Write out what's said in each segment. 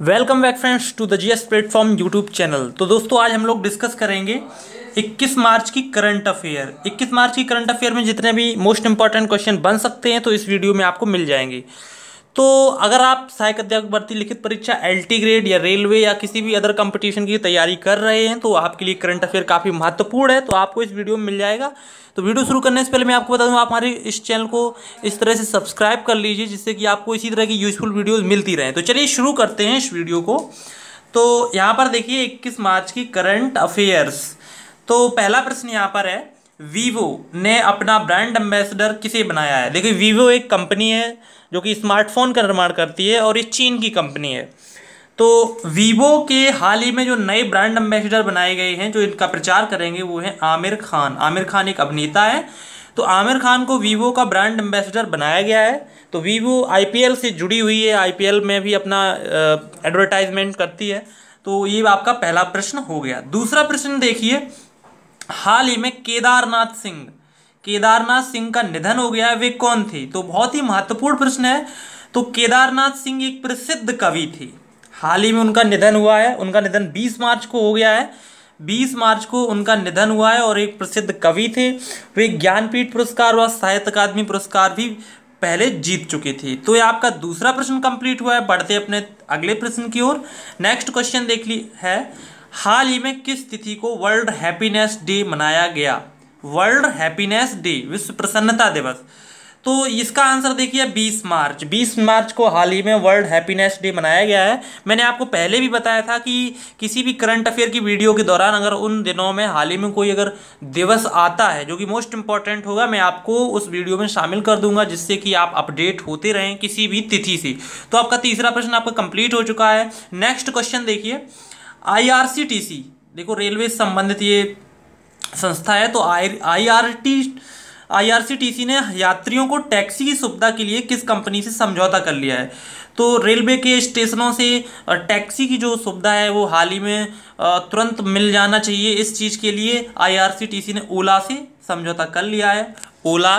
Welcome back friends to the GS platform YouTube channel तो दोस्तों, आज हम लोग डिस्कस करेंगे 21 मार्च की करंट अफेयर 21 मार्च की करंट अफेयर में जितने भी मोस्ट इंपॉर्टेंट क्वेश्चन बन सकते हैं तो इस वीडियो में आपको मिल जाएँगे। तो अगर आप सहायक अध्यापक भर्ती लिखित परीक्षा एलटी ग्रेड या रेलवे या किसी भी अदर कंपटीशन की तैयारी कर रहे हैं तो आपके लिए करंट अफेयर काफ़ी महत्वपूर्ण है तो आपको इस वीडियो में मिल जाएगा। तो वीडियो शुरू करने से पहले मैं आपको बता दूँ, आप हमारे इस चैनल को इस तरह से सब्सक्राइब कर लीजिए, जिससे कि आपको इसी तरह की यूजफुल वीडियोज़ मिलती रहे। तो चलिए शुरू करते हैं इस वीडियो को। तो यहाँ पर देखिए, इक्कीस मार्च की करंट अफेयर्स तो पहला प्रश्न यहाँ पर है वीवो ने अपना ब्रांड एम्बेसडर किसे बनाया है? देखिए वीवो एक कंपनी है जो कि स्मार्टफ़ोन का निर्माण करती है और ये चीन की कंपनी है। तो वीवो के हाल ही में जो नए ब्रांड एम्बेसडर बनाए गए हैं, जो इनका प्रचार करेंगे, वो है आमिर खान। आमिर खान एक अभिनेता है। तो आमिर खान को वीवो का ब्रांड एम्बेसडर बनाया गया है। तो वीवो आईपीएल से जुड़ी हुई है। आईपीएल में भी अपना एडवर्टाइजमेंट करती है। तो ये आपका पहला प्रश्न हो गया। दूसरा प्रश्न देखिए हाल ही में केदारनाथ सिंह केदारनाथ सिंह का निधन हो गया है, वे कौन थे? तो बहुत ही महत्वपूर्ण प्रश्न है। तो केदारनाथ सिंह एक प्रसिद्ध कवि थे। हाल ही में उनका निधन हुआ है। उनका निधन 20 मार्च को हो गया है। 20 मार्च को उनका निधन हुआ है और एक प्रसिद्ध कवि थे। वे ज्ञानपीठ पुरस्कार व साहित्य अकादमी पुरस्कार भी पहले जीत चुके थे। तो ये आपका दूसरा प्रश्न कंप्लीट हुआ है। बढ़ते अपने अगले प्रश्न की ओर। नेक्स्ट क्वेश्चन देख ली है। हाल ही में किस तिथि को वर्ल्ड हैप्पीनेस डे मनाया गया? वर्ल्ड हैप्पीनेस डे, विश्व प्रसन्नता दिवस। तो इसका आंसर देखिए 20 मार्च। 20 मार्च को हाल ही में वर्ल्ड हैप्पीनेस डे मनाया गया है। मैंने आपको पहले भी बताया था कि किसी भी करंट अफेयर की वीडियो के दौरान अगर उन दिनों में हाल ही में कोई अगर दिवस आता है, जो कि मोस्ट इंपॉर्टेंट होगा, मैं आपको उस वीडियो में शामिल कर दूँगा, जिससे कि आप अपडेट होते रहें किसी भी तिथि से। तो आपका तीसरा प्रश्न आपका कंप्लीट हो चुका है। नेक्स्ट क्वेश्चन देखिए। आईआरसीटीसी। देखो, रेलवे संबंधित ये संस्था है तो आई आई आर टी ने यात्रियों को टैक्सी की सुविधा के लिए किस कंपनी से समझौता कर लिया है? तो रेलवे के स्टेशनों से टैक्सी की जो सुविधा है, वो हाल ही में तुरंत मिल जाना चाहिए इस चीज़ के लिए आईआरसीटीसी ने ओला से समझौता कर लिया है। ओला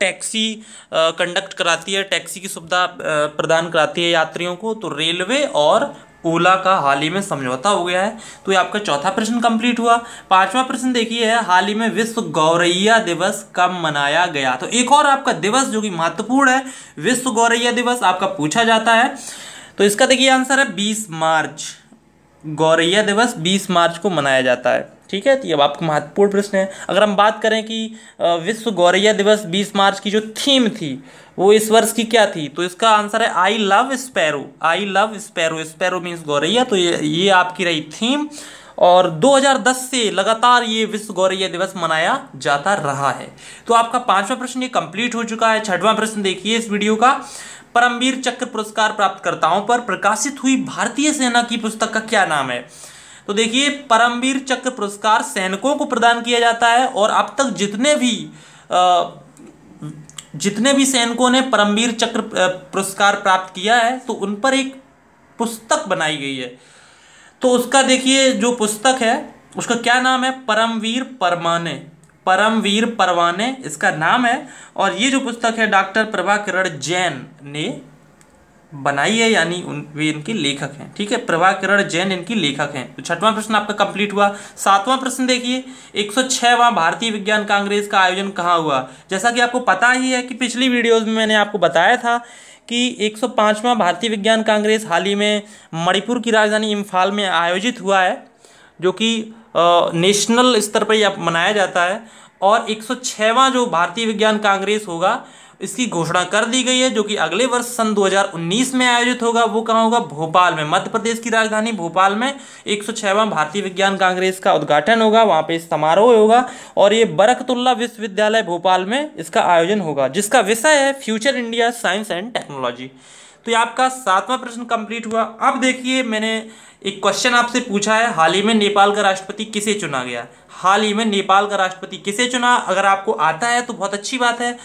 टैक्सी कंडक्ट कराती है, टैक्सी की सुविधा प्रदान कराती है यात्रियों को तो रेलवे और ओला का हाल ही में समझौता हो गया है। तो ये आपका चौथा प्रश्न कंप्लीट हुआ। पांचवा प्रश्न देखिए है, हाल ही में विश्व गौरैया दिवस कब मनाया गया? तो एक और आपका दिवस जो कि महत्वपूर्ण है, विश्व गौरैया दिवस आपका पूछा जाता है। तो इसका देखिए आंसर है बीस मार्च। गौरैया दिवस बीस मार्च को मनाया जाता है। ठीक है? तो ये अब आपका महत्वपूर्ण प्रश्न है। अगर हम बात करें कि विश्व गौरैया दिवस 20 मार्च की जो थीम थी, वो इस वर्ष की क्या थी? तो इसका आंसर है I love sparrow I love sparrow sparrow means गौरैया। तो ये ये आपकी रही थीम। और 2010 से लगातार ये विश्व गौरैया दिवस मनाया जाता रहा है। तो आपका पांचवा प्रश्न ये कंप्लीट हो चुका है। छठवां प्रश्न देखिए इस वीडियो का। परमवीर चक्र पुरस्कार प्राप्तकर्ताओं पर प्रकाशित हुई भारतीय सेना की पुस्तक का क्या नाम है? तो देखिए, परमवीर चक्र पुरस्कार सैनिकों को प्रदान किया जाता है और अब तक जितने भी जितने भी सैनिकों ने परमवीर चक्र पुरस्कार प्राप्त किया है तो उन पर एक पुस्तक बनाई गई है। तो उसका देखिए, जो पुस्तक है, उसका क्या नाम है? परमवीर परमाने। परमवीर परवाने, इसका नाम है। और ये जो पुस्तक है, डॉक्टर प्रभाकरण जैन ने बनाई है, यानी उन, वे इनके लेखक हैं। ठीक है, प्रभाकरण जैन इनकी लेखक हैं। तो छठवां प्रश्न आपका कंप्लीट हुआ। सातवां प्रश्न देखिए, एक सौ भारतीय विज्ञान कांग्रेस का आयोजन कहाँ हुआ? जैसा कि आपको पता ही है कि पिछली वीडियोज़ में मैंने आपको बताया था कि एक सौ भारतीय विज्ञान कांग्रेस हाल ही में मणिपुर की राजधानी इम्फाल में आयोजित हुआ है, जो कि नेशनल स्तर पर यह मनाया जाता है और एक सौ जो भारतीय विज्ञान कांग्रेस होगा, इसकी घोषणा कर दी गई है, जो कि अगले वर्ष सन 2019 में आयोजित होगा। वो कहाँ होगा? भोपाल में। मध्य प्रदेश की राजधानी भोपाल में एक भारतीय विज्ञान कांग्रेस का उद्घाटन होगा। वहाँ पे समारोह होगा और ये बरकतुल्ला विश्वविद्यालय भोपाल में इसका आयोजन होगा, जिसका विषय है future India science and technology. तो ये आपका सातवां प्रश्न कंप्लीट हुआ। अब देखिए, मैंने एक क्वेश्चन आपसे पूछा है, हाल ही में नेपाल का राष्ट्रपति किसे चुना गया? हाल ही में नेपाल का राष्ट्रपति किसे चुना? अगर आपको आता है तो बहुत अच्छी बात है।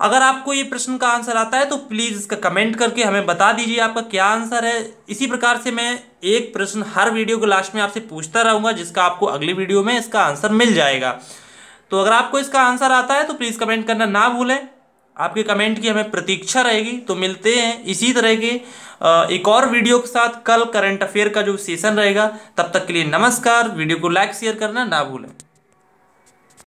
अगर आपको ये प्रश्न का आंसर आता है तो प्लीज़ इसका कमेंट करके हमें बता दीजिए आपका क्या आंसर है। इसी प्रकार से मैं एक प्रश्न हर वीडियो के लास्ट में आपसे पूछता रहूँगा, जिसका आपको अगली वीडियो में इसका आंसर मिल जाएगा। तो अगर आपको इसका आंसर आता है तो प्लीज़ कमेंट करना ना भूलें। आपके कमेंट की हमें प्रतीक्षा रहेगी तो मिलते हैं इसी तरह के एक और वीडियो के साथ कल करंट अफेयर का जो सेशन रहेगा, तब तक के लिए नमस्कार, वीडियो को लाइक, शेयर करना ना भूलें।